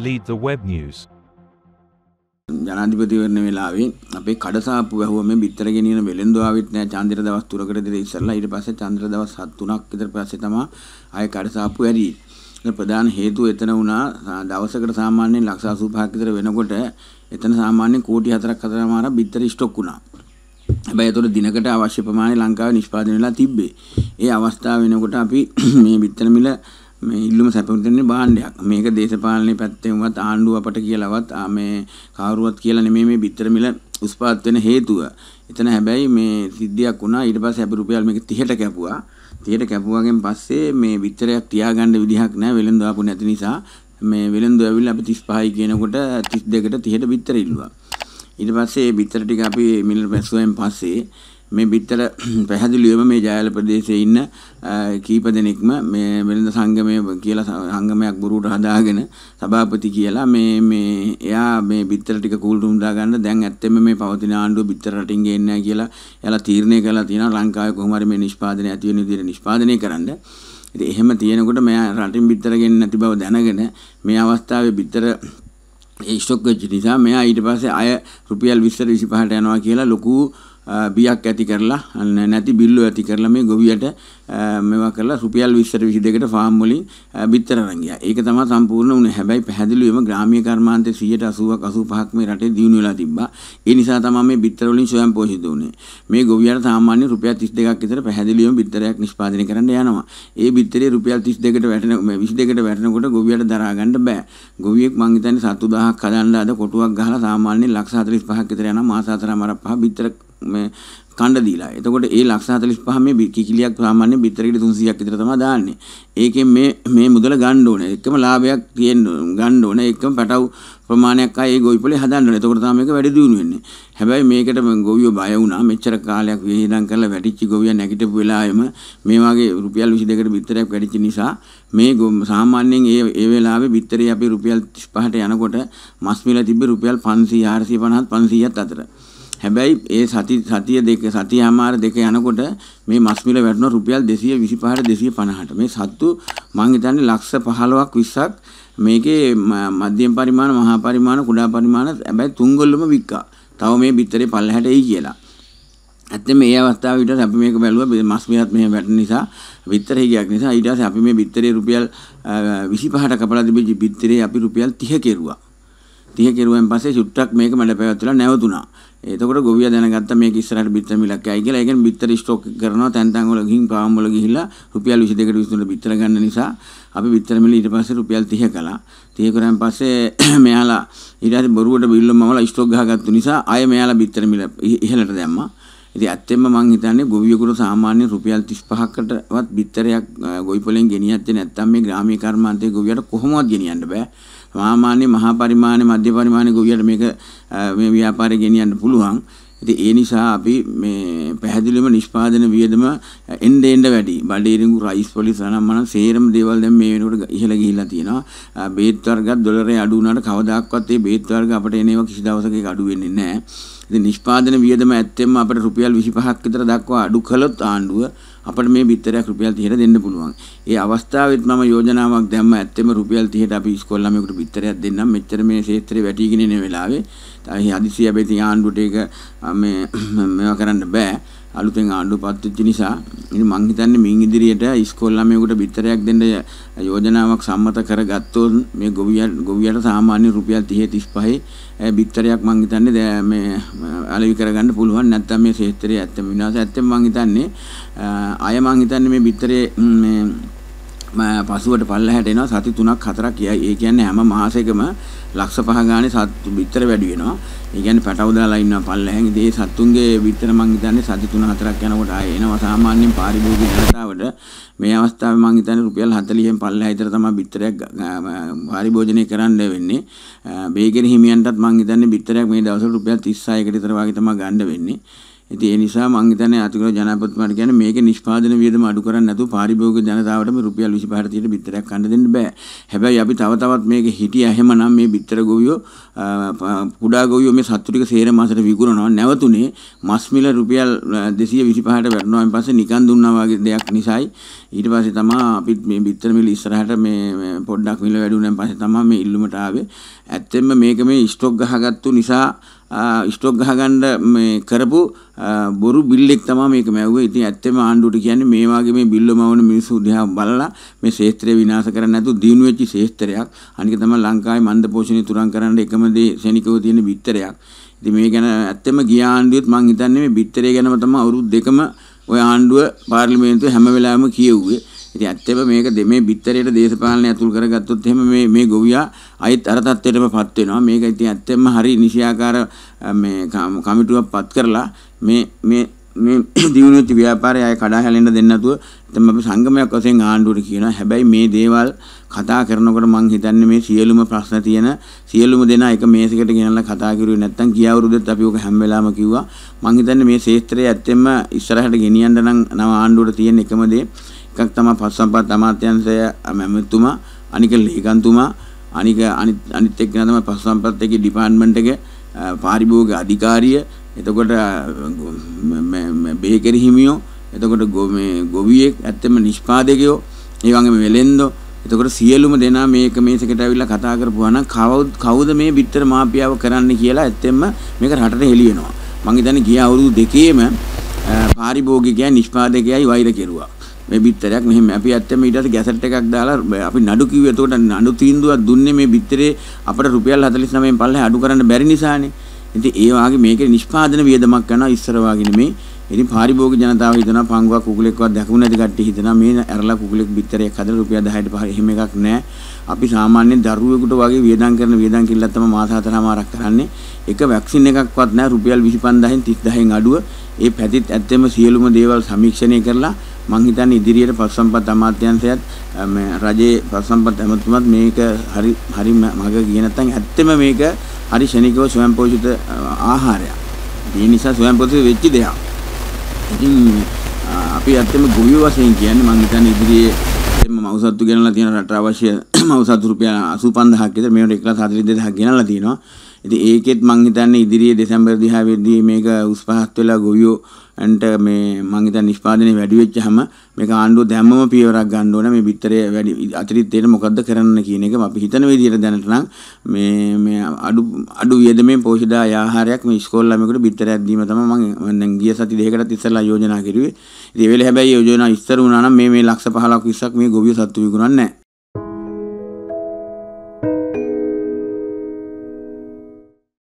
lead the web news. ජනාධිපතිවරණ වෙලාවේ අපේ කඩසාප්පු වැහුව මේ බිත්තර ගෙනියන වෙළෙන්දු ආවෙත් නෑ චන්ද්‍ර දවස් 3කට විතර ඉස්සෙල්ලා ඊට පස්සේ චන්ද්‍ර දවස් 7 3ක් විතර පස්සේ තමයි ආයේ කඩසාප්පු ඇරියේ. ඒ ප්‍රධාන හේතුව එතන වුණා දවසකට සාමාන්‍යයෙන් ලක්ෂ 85ක් විතර වෙනකොට එතන සාමාන්‍යයෙන් කෝටි 4ක් 4මාරක් බිත්තර ස්ටොක් වුණා. හැබැයි ඒතකොට දිනකට අවශ්‍ය ප්‍රමාණය ලංකාවේ නිෂ්පාදනය වෙලා තිබ්බේ. ඒ අවස්ථාව වෙනකොට අපි මේ බිත්තර මිල මේ ඉල්ලුම සැපයුම් භාණ්ඩයක්. මේක දේශපාලනයේ පැත්තෙන්වත් ආණ්ඩුව අපට කියලාවත් මේ කවුරුවත් කියලා නෙමෙයි මේ බිත්තර මිල උස්පාත් වෙන හේතුව. එතන හැබැයි මේ සිද්ධියක් වුණා. ඊට පස්සේ අපි රුපියල් මේක 30ට කැපුවා. 30ට කැපුවාගෙන් පස්සේ මේ බිත්තරයක් තියාගන්න විදිහක් නැහැ වෙළඳ ආපු නැති නිසා මේ වෙළඳ ඇවිල්ලා අපි 35යි කියනකොට 32ට 30ට බිත්තර ඉල්ලුවා. ඊට පස්සේ මේ බිත්තර ටික අපි මිලට පැසුවෙන් පස්සේ මේ බිත්තර පැහැදිලිවම මේ ජයල ප්‍රදේශයේ ඉන්න කීප දෙනෙක්ම මේ වෙළඳ සංගමය කියලා සංගමයක් බුරුවට හදාගෙන සභාපති කියලා මේ මේ එයා මේ බිත්තර ටික කූල්ටුම් දාගන්න දැන් ඇත්තෙම මේ පවතින ආණ්ඩුව බිත්තර රටින් ගේන්නේ නැහැ කියලා එයාලා තීරණය කරලා තියෙනවා ලංකාවේ කොහොම හරි මේ නිෂ්පාදනය ඇති වෙන විදිහට නිෂ්පාදනය කරන්න. ඉතින් එහෙම තියෙනකොට මෙයා රටින් බිත්තර ගෙන්නේ නැති බව දැනගෙන මේ අවස්ථාවේ බිත්තර ඒ ස්ටොක් වෙච්ච නිසා මෙයා ඊට පස්සේ අය රුපියල් 20 25ට යනවා කියලා ලොකු බියක් ඇති කරලා නැති බිල්ලෝ ඇති කරලා මේ ගොවියට මේවා කරලා රුපියල් 20ට 22කට ෆාම් වලින් බිත්තර අරන් ගියා. ඒක තමයි සම්පූර්ණ වුණේ. හැබැයි පැහැදිලිවම ග්‍රාමීය කර්මාන්තයේ 180ක් 85ක් මේ රටේ දියුණු වෙලා තිබ්බා. ඒ නිසා තමයි මේ බිත්තර වලින් ස්වයං පෝෂිත වුණේ. මේ ගොවියට සාමාන්‍ය රුපියල් 32ක් විතර පැහැදිලිවම බිත්තරයක් නිෂ්පාදනය කරන්න යනවා. ඒ බිත්තරේ රුපියල් 32කට වැටෙන 22කට වැටෙනකොට ගොවියට දරා ගන්න බෑ. ගොවියෙක් මං හිතන්නේ 7000ක් හදන්න අද කොටුවක් ගහලා සාමාන්‍ය ලක්ෂ 45ක් විතර යනවා මාස 4මාරක් පහ බිත්තර මේ කණ්ඩ දීලා. එතකොට ඒ ලක්ෂ 45 මේ කිකිලියක් සාමාන්‍ය බිත්තරයකට 300ක් විතර තමයි දාන්නේ. ඒකෙන් මේ මේ මුදල ගන්න ඕනේ. එකම ලාභයක් තියෙන්න ගන්න ඕනේ. එකම පැටව් ප්‍රමාණයක් ආයේ ඒ ගොවිපලේ හදන්න ඕනේ. එතකොට තමයි මේක වැඩි දියුණු වෙන්නේ. හැබැයි මේකට ගොවියෝ බය වුණා. මෙච්චර කාලයක් විහිදම් කරලා වැටිච්ච ගොවියා නැගිටපු වෙලාවෙම මේ වගේ රුපියල් 22කට බිත්තරයක් වැඩිච්ච නිසා මේ සාමාන්‍යයෙන් ඒ ඒ වෙලාවේ බිත්තරේ අපි රුපියල් 35ට යනකොට මස් මිල තිබ්බේ රුපියල් 500 450 500ත් අතර. හැබැයි ඒ සති සතිය දෙක සතියමාර දෙක යනකොට මේ මස් මිල වැටුණා රුපියල් 225ට 250ට. මේ සත්තු මං හිතන්නේ ලක්ෂ 15ක් 20ක් මේකේ මධ්‍යම පරිමාණ මහා පරිමාණ කුඩා පරිමාණ හැබැයි තුන්ගොල්ලම වික්කා. තව මේ බිත්තරේ පල්ලහැට එයි කියලා. ඇත්තට මේ අවස්ථාව විතර අපි මේක බැලුවා මස් මිලත් මෙහෙම වැටෙන නිසා බිත්තරේ ගියක් නිසා ඊට පස්සේ අපි මේ බිත්තරේ රුපියල් 25ට කපලා තිබිච්ච බිත්තරේ අපි රුපියල් 30 කෙරුවා. 30 කෙරුවෙන් පස්සේ චුට්ටක් මේක මඩ පැවැත්වලා නැවතුණා. එතකොට ගොවියා දැනගත්තා මේක ඉස්සරහට බිත්තර මිලක් ඇයි කියලා. ඒ කියන්නේ බිත්තර ස්ටොක් කරනවා තැන් තැන් වල ගිහින් පාම් වල ගිහිල්ලා රුපියල් 22කට 23ට බිත්තර ගන්න නිසා අපි බිත්තර මිල ඊට පස්සේ රුපියල් 30 කළා. 30 කරාන් පස්සේ මෙයාලා ඊට පස්සේ බොරුවට බිල්ල මමලා ස්ටොක් ගහගත්තු නිසා ආයෙ මෙයාලා බිත්තර මිල ඉහළට දැම්මා. ඉතින් ඇත්තෙන්ම මං හිතන්නේ ගොවියෙකුට සාමාන්‍ය රුපියල් 35කටවත් බිත්තරයක් ගොවිපලෙන් ගෙනියත්තේ නැත්නම් මේ ග්‍රාමීය කර්මාන්තයේ ගොවියට කොහොමවත් ගෙනියන්න බෑ. සාමාන්‍ය මහා පරිමාණ මධ්‍ය පරිමාණ ගොවියට මේක මේ ව්‍යාපාරය ගෙනියන්න පුළුවන්. ඉතින් ඒ නිසා අපි මේ පැහැදිලිවම නිෂ්පාදන වියදම එන්න එන්න වැඩි. බඩේරිඟු රයිස් පොලිස් අනම්මන සේරම දේවල් දැන් මේ වෙනකොට ඉහළ ගිහිල්ලා තියෙනවා. බේත් වර්ගත් ඩොලරේ අඩු වුණාට කවදාක්වත් මේ බේත් වර්ග අපිට එනේවා කිසි දවසක ඒක අඩු වෙන්නේ නැහැ. ඉතින් නිෂ්පාදන වියදම ඇත්තෙන්ම අපිට රුපියල් 25ක් විතර දක්වා අඩු කළොත් ආණ්ඩුව අපිට මේ බිත්තරයක් රුපියල් 30ට දෙන්න පුළුවන්. ඒ අවස්ථාවෙත් මම යෝජනාවක් දැම්ම ඇත්තෙම රුපියල් 30ට අපි ඉස්කෝල ළමයෙකුට බිත්තරයක් දෙන්නම්. මෙච්චර මේ ක්ෂේත්‍රේ වැටිගෙන ඉන වෙලාවේ තව හදිසිය හැබැයි ආණ්ඩුවට ඒක මේ මේවා කරන්න බෑ. අලුතෙන් ආණ්ඩුව පත් වෙච්ච නිසා ඉතින් මං හිතන්නේ මින් ඉදිරියට ඉස්කෝල ළමයෙකුට බිත්තරයක් දෙන්න යෝජනාවක් සම්මත කරගත්තොත් මේ ගොවියට ගොවියට සාමාන්‍ය රුපියල් 30 35 බිත්තරයක් මං හිතන්නේ මේ අලෙවි කරගන්න පුළුවන්. නැත්නම් මේ ක්ෂේත්‍රයේ ඇත්තම විනාශ ඇත්තම මං හිතන්නේ අය මං හිතන්නේ මේ බිත්තරේ මේ පසුවට පල්ලහැට එනවා සති 3ක් 4ක් ඒ කියන්නේ හැම මාසෙකම ලක්ෂ 5 ගානේ සත්තු බිත්තර වැඩි වෙනවා. ඒ කියන්නේ පැටව දාලා ඉන්නවා පල්ලහැන්. ඉතින් ඒ සත්තුන්ගේ බිත්තර මං හිතන්නේ සති 3 4ක් යනකොට ආයේ එනවා සාමාන්‍යයෙන් පාරිභෝගික ජනතාවට මේ අවස්ථාවේ මං හිතන්නේ රුපියල් 40න් පල්ලහැ විතර තමයි බිත්තරයක් පාරිභෝජනය කරන්න වෙන්නේ. බේකරි හිමියන්ටත් මං හිතන්නේ බිත්තරයක් මේ දවස්වල රුපියල් 36කට විතර වගේ තමයි ගන්න වෙන්නේ. ඉතින් ඒ නිසා මං හිතන්නේ අතිගල ජනාධිපතිතුමාට කියන්නේ මේකේ නිෂ්පාදන වියදම අඩු කරන්නේ නැතුව පාරිභෝගික ජනතාවට මේ රුපියල් 25ට තියෙන බිත්තරයක් කන්න දෙන්න බෑ. හැබැයි අපි තව තවත් මේක හිටියා එහෙමනම් මේ බිත්තර ගොවියෝ කුඩා ගොවියෝ මේ සත්තු ටික සේර මාසෙට විකුණනවා. නැවතුනේ මස් මිල රුපියල් 225ට වැටෙනවා. පස්සේ නිකන් දුන්නා වගේ දෙයක් නිසායි ඊට පස්සේ තමයි අපි මේ බිත්තර මිල ඉස්සරහට මේ පොඩ්ඩක් මිල වැඩි වුණාන් පස්සේ තමයි මේ ඉල්ලුමට ආවේ. ඇත්තෙන්ම මේක මේ ස්ටොක් ගහගත්තු නිසා ස්ටොක් ගහගන්න මේ කරපු බොරු බිල්ලෙක් තමයි මේක මැව්වේ. ඉතින් ඇත්තම ආණ්ඩුවට කියන්නේ මේ වගේ මේ බිල්ල මවන මිනිස්සු දිහා බලලා මේ ශේත්‍රය විනාශ කරන්න නැතු දිනු වෙච්ච ශේත්‍රයක්. අනික තමයි ලංකාවේ මන්ද පෝෂණය තුරන් කරන්න එකම දේ ශනිකව තියෙන බිත්තරයක්. ඉතින් මේ ගැන ඇත්තම ගිය ආණ්ඩුවෙත් මං හිතන්නේ මේ බිත්තරය ගැනම තමයි අවුරුදු දෙකම ඔය ආණ්ඩුව පාර්ලිමේන්තුවේ හැම වෙලාවෙම කියුවේ. ඉතින් ඇත්තම මේක මේ බිත්තරයට දේශපාලනය ඇතුල් කරගත්තොත් එහෙම මේ මේ ගොවියා අයිත් අර තත්ත්වයටමපත් වෙනවා. මේක ඉතින් ඇත්තම හරි නිසියාකාර මේ කමිටුවක් පත් කරලා මේ මේ මේ දිනුනෙච්ච ව්‍යාපාරය අය කඩා හැලෙන්න දෙන්න නැතුව තමයි අපි සංගමයක් වශයෙන් ආණ්ඩුවට කියනවා. හැබැයි මේ දේවල් කතා කරනකොට මං හිතන්නේ මේ සියලුම ප්‍රශ්න තියෙන සියලුම දෙනා එක මේසයකට ගෙනල්ලා කතා කරුවේ නැත්තම් ගිය අවුරුද්දත් අපි ඔක හැම වෙලාවම කිව්වා. මං හිතන්නේ මේ ශේත්‍රයේ ඇත්තෙම ඉස්සරහට ගෙනියන්න නම් නව ආණ්ඩුවට තියෙන එකම දේ එකක් තමයි පස්සම්පත් අමාත්‍යංශය මැමතුමා අනික ලේකම්තුමා අනික අනිත් අනිත් එක්කන තමයි පස්සම්පත් එකේ ඩිපාර්ට්මන්ට් එකේ පාරිභෝගික අධිකාරිය. එතකොට බේකරි හිමියෝ එතකොට මේ ගොවියෙක් ඇත්තම නිෂ්පාදකයෝ ඒ වගේම වෙලෙන්දෝ එතකොට සියලුම දෙනා මේක මේසකට ඇවිල්ලා කතා කරපුවා නම් කවුද කවුද මේ බිත්තර මාපියාව කරන්න කියලා ඇත්තෙම මේක රටට හෙළියනවා. මං හිතන්නේ ගිය අවුරුදු දෙකේම පාරිභෝගිකයන් නිෂ්පාදකයයි වෛර කෙරුවා. මේ බිත්තරයක් මෙහෙම අපි ඇත්තම ඊට පස්සේ ගැසට් එකක් දාලා අපි නඩු කිව්වේ එතකොට නඩු තීන්දුවක් දුන්නේ මේ බිත්තරේ අපට රුපියල් 49න් පල්ලෙහා අඩු කරන්න බැරි නිසානේ. ඉතින් ඒ වාගේ මේකේ නිෂ්පාදන වියදමක් කරනවා ඉස්සර වාගේ නෙමෙයි. ඉතින් පාරිභෝගික ජනතාව හිතනවා පංගුවක් කුකුලෙක්වත් දැකමු නැති කට්ටිය හිතනවා මේ ඇරලා කුකුලෙක් බිත්තරයක් හදලා රුපියල් 10ට පහ එහෙම එකක් නැහැ. අපි සාමාන්‍යයෙන් දරුවෙකුට වගේ වියදම් කරන වියදම් කිල්ලක් තමයි මාස හතරමාරක් කරන්නේ. එක වැක්සින් එකක්වත් නැහැ රුපියල් 25000න් 30000න් අඩුව. ඒ පැතිත් ඇත්තම සියලුම දේවල් සමීක්ෂණය කරලා මං හිතන්නේ ඉදිරියට පස්සම්පත් අමාත්‍යංශයත් මේ රජයේ පස්සම්පත් ඇමතුමත් මේක හරි හරි මග ගියේ නැත්නම් ඇත්තම මේක හරි ශනිකව ස්වයං පෝෂිත ආහාරයක්. ඒ නිසා ස්වයං පෝෂිත වෙච්ච දෙයක්. ඉතින් අපි ඇත්තම ගොවි වශයෙන් කියන්නේ මං හිතන්නේ ඉදිරියේ එම මව්සත්තු ගෙනලා තියෙන රට අවශ්‍ය මව්සත්තු රුපියල් 85000ක් විතර මේකට 142000ක් ගෙනලා තියෙනවා. ඉතින් ඒකෙත් මං හිතන්නේ ඉදිරියේ දෙසැම්බර් දිහා වෙද්දී මේක උස් පහත් වෙලා ගොවියෝ අන්ට මේ මං හිතන්නේ නිෂ්පාදනය වැඩි වෙච්චහම මේක ආණ්ඩුව දැම්මම පියවරක් ගන්න ඕන මේ බිත්තරේ වැඩි අතිරික්තයට මොකද්ද කරන්න කියන එක අපි හිතන විදිහට දැනට නම් මේ මේ අඩු අඩු වියදමෙන් පෝෂිත ආහාරයක් මේ ඉස්කෝල ළමයෙකුට බිත්තරයක් දීම තමයි මම දැන් ගිය සති දෙකකටත් ඉස්සෙල්ලා යෝජනා කරුවේ. ඉතින් ඒ වෙලේ හැබැයි යෝජනා ඉස්තර වුණා නම් මේ මේ ලක්ෂ 15ක් 20ක් මේ ගොවිය සත්තු විකුණන්නේ නැහැ.